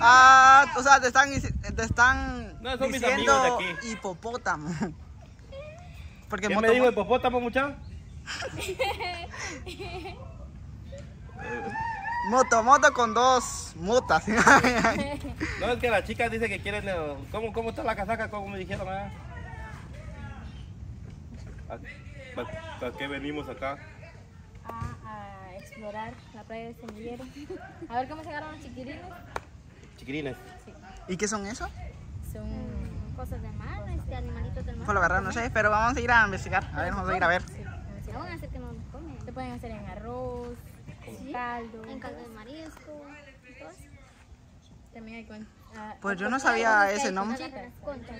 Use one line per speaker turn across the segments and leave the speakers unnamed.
Ah, o sea, te están, te están
No, son mis
diciendo
amigos de aquí.
hipopótamo. Porque
¿Qué me dijo hipopótamo, muchacho?
moto, moto con dos motas.
No, es que la chica dice que quieren... eh, ¿Cómo, cómo está la casaca? ¿Cómo me dijeron? ah? ¿A, para qué venimos acá?
a, a explorar la playa de Semillero. A ver cómo se agarran los chiquirines.
Chiquirines.
¿Y qué son eso?
Son
Cosas del mar, este, animalitos del mar.
Pues la verdad no sé, pero vamos a ir a investigar. A ver, vamos a ir a ver.
sí,
No van a hacer que no los comen.
se pueden hacer en arroz, en caldo.
En caldo de marisco.
También hay con, ah,
Pues yo no sabía ese nombre.
conchas.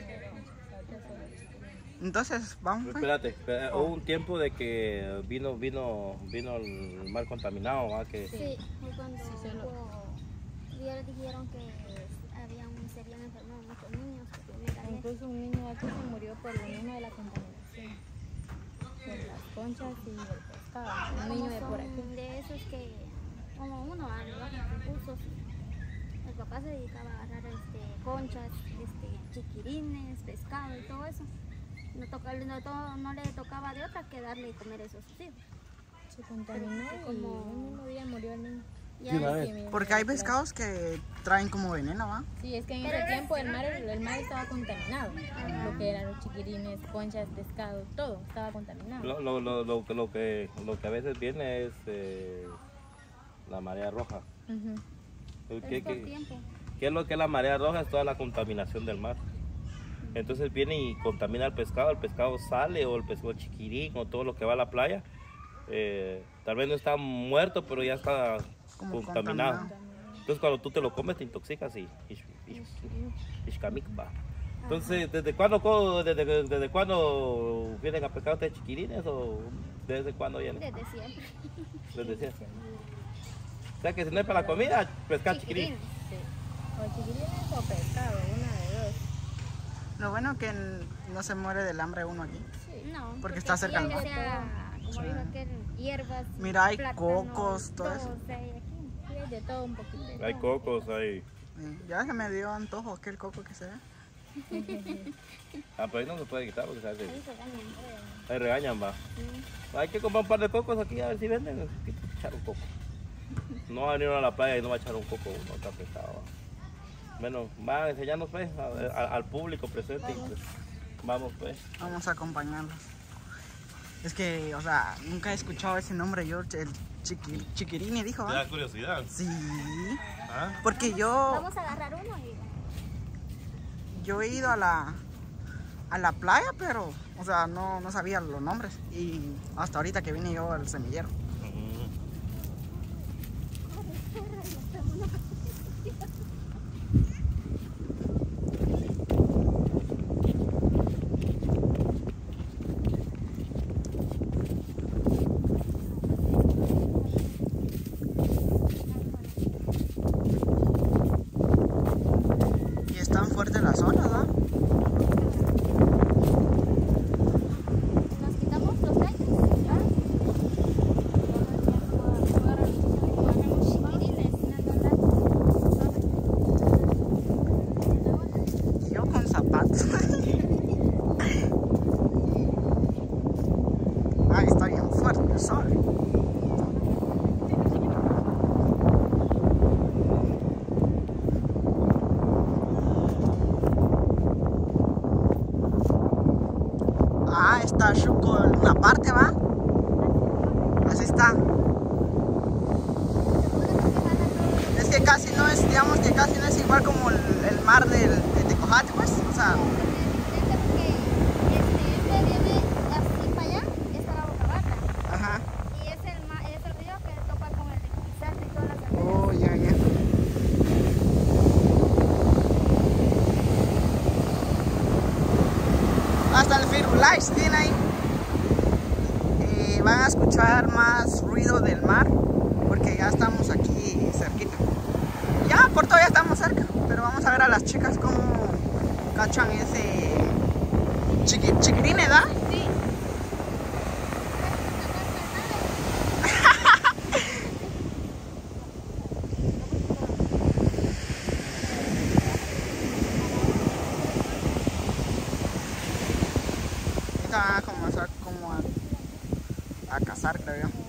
Entonces, vamos. pues.
Espérate, espérate, hubo un tiempo de que vino, vino, vino el mar contaminado, ¿va? Que
Sí, fue cuando hubo- ya les dijeron que había un, se habían enfermado muchos niños.
Incluso un niño de aquí se murió por lo mismo de la contaminación. Por las conchas y el pescado. Un niño de por aquí.
de esos que, como uno a los recursos, el papá se dedicaba a agarrar este, conchas, este, chiquirines, pescado y todo eso. No, toca, no, to- no le tocaba de otra que darle de comer eso a sus hijos.
Se contaminó y
Como-
el mismo día murió el niño.
Sí,
Porque hay pescados que traen como veneno, ¿va?
Sí, es que en ese tiempo el mar, el mar estaba contaminado. Lo que eran los chiquirines, conchas, pescado, todo estaba contaminado.
lo, lo, lo, lo, que- lo que, lo que a veces viene es eh, la marea roja. ¿Qué, qué es lo que es la marea roja? Es toda la contaminación del mar. Entonces viene y contamina el pescado, el pescado sale o el pescado chiquirín o todo lo que va a la playa. eh, tal vez no está muerto, pero ya está
Como
contaminado.
contaminado.
Entonces cuando tú te lo comes te intoxicas y ishkamikba. Entonces, ¿desde cuándo, desde, desde cuándo vienen a pescar ustedes chiquirines o desde cuándo vienen?
Desde siempre.
Desde siempre. O sea que si no es para la comida, pescar chiquirín.
Chiquirines.
Sí. O chiquirines o pescado.
Lo bueno que no se muere del hambre uno aquí.
No,
Porque está cerca mar.
sea, como dijo aquel, hierbas.
Mira, hay
plátanos,
cocos, todo eso.
o sea, hay aquí.
Sí, hay de todo un poquito.
Hay cocos, hay...
Eh, Ya se me dio antojo aquel coco que se ve.
Ah, pero ahí no se puede quitar porque se hace-
Ahí se ganan.
ahí regañan, va. Hay que comprar un par de cocos aquí a ver si venden. Que echar un coco. No va a venir uno a la playa y no va a echar un coco, no está pesado. va. Bueno, va a enseñarnos pues a- a- al público presente. y, pues, vamos pues.
Vamos a acompañarlos. Es que, o sea, nunca he escuchado ese nombre yo, el chiqui, chiquirini dijo, ¿va?
curiosidad.
Sí,
¿Ah?
porque yo,
Vamos a agarrar uno y
yo he ido a la, a la playa, pero, o sea, no, no sabía los nombres. Y hasta ahorita que vine yo al semillero. Y están fuertes las olas, ¿va?
nos quitamos los tanques. ¿ya? Agarramos chiquirines,
Yo con zapatos. ah, está bien fuerte el sol. Ah, está Chuco en una parte, ¿va? Así está. Es que casi no es, digamos que casi no es igual como el, el mar del, de pues. O sea,
Este viene así para allá, esta es la boca baja.
ajá.
Y es el, ma- es el río que topa con el de Quizarte y todas las aldeas.
Oh, ya, ya. Hasta el Firulais tiene ahí. Y van a escuchar más ruido del mar porque ya estamos aquí cerquita. Ya, por todavía estamos cerca, pero vamos a ver a las chicas cómo cachan ese chiqui, chiquitín, ¿verdad?
Sí.
Ahorita
a comenzar como a, a cazar, creo
yo.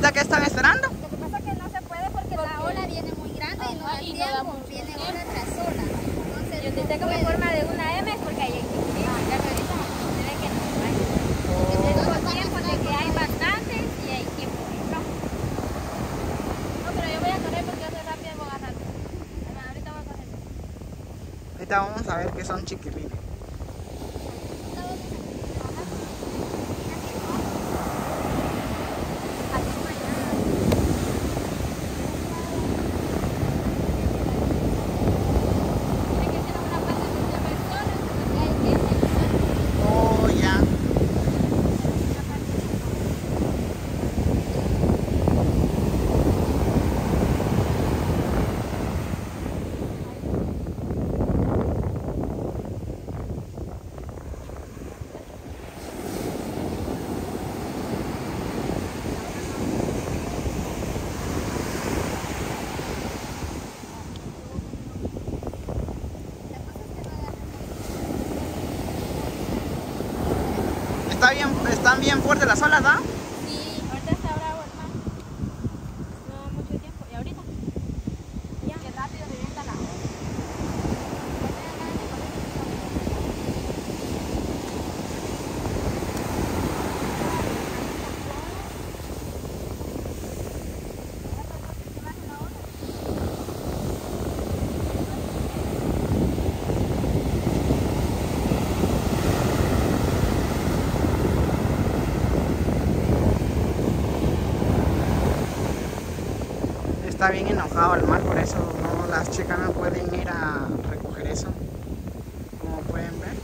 ¿Ahorita
qué están esperando?
Lo que pasa es que no se puede porque la ola viene muy grande y no da
y
tiempo. Viene
tiempo.
ola tras ola. Entonces,
Yo te
puede.
forma de una M porque hay aquí. Ya ahorita se ve que no hay.
Que
Tengo
tengo
tiempo de que hay bastantes y hay tiempo no. No, pero yo voy a correr porque yo soy rápido y voy a agarrar. Además, Ahorita voy a correr.
Ahorita vamos a ver qué son chiquilines.
Tiene que ser una parte de una persona porque hay gente.
Oh, ya. Bien, están bien fuertes las olas,
ahorita está bravo el mar. No mucho tiempo. ¿Y ahorita? Ya. Qué rápido revienta la ola.
Está bien enojado el mar, por eso no, las chicas no pueden ir a recoger eso. Como pueden ver.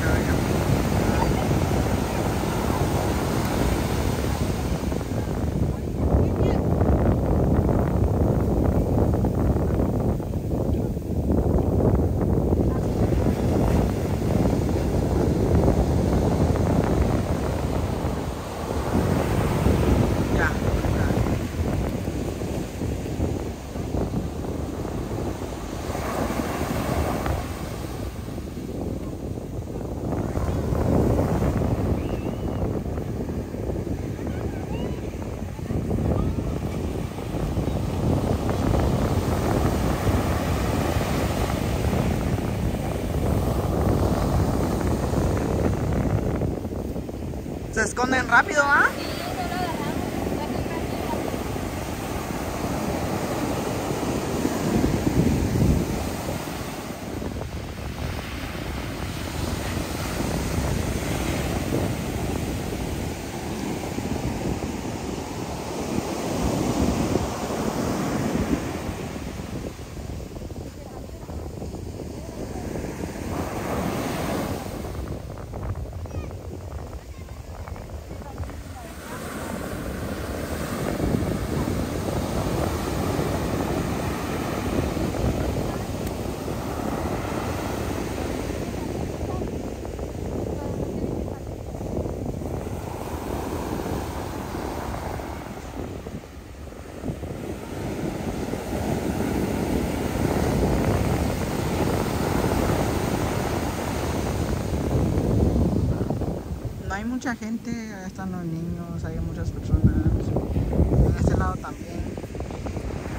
Creo yo. Ya. Se esconden rápido, ¿ah
eso lo agarramos. Ya que rápido.
No hay mucha gente, están los niños, hay muchas personas. En este lado también.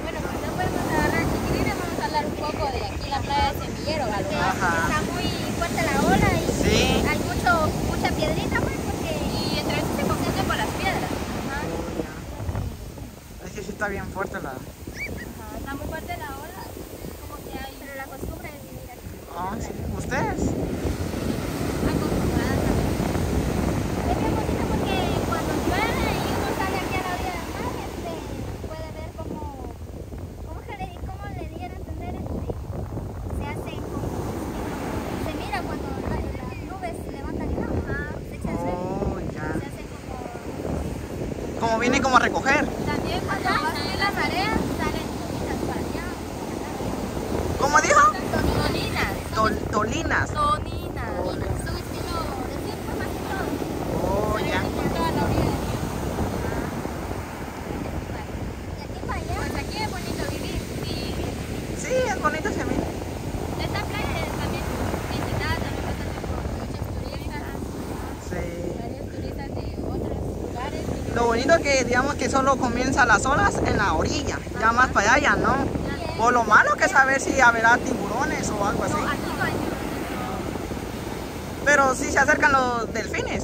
Bueno, pues no podemos agarrar chiquilines, vamos a hablar un poco de aquí la playa de Semillero,
Porque.
Ajá.
está muy fuerte la ola y
Sí.
hay mucho, mucha piedrita pues porque
Y entre eso se confunde por las piedras. Ajá.
Oh. Es que sí está bien fuerte la.
viene como a recoger.
También cuando pasen las áreas
salen tolinas para allá.
¿Cómo dijo?
Tolinas.
Tol tolinas.
Tolinas.
Lo bonito que digamos que solo comienza las olas en la orilla, ya más para allá no. O lo malo que saber si habrá tiburones o algo así. Pero sí se acercan los delfines.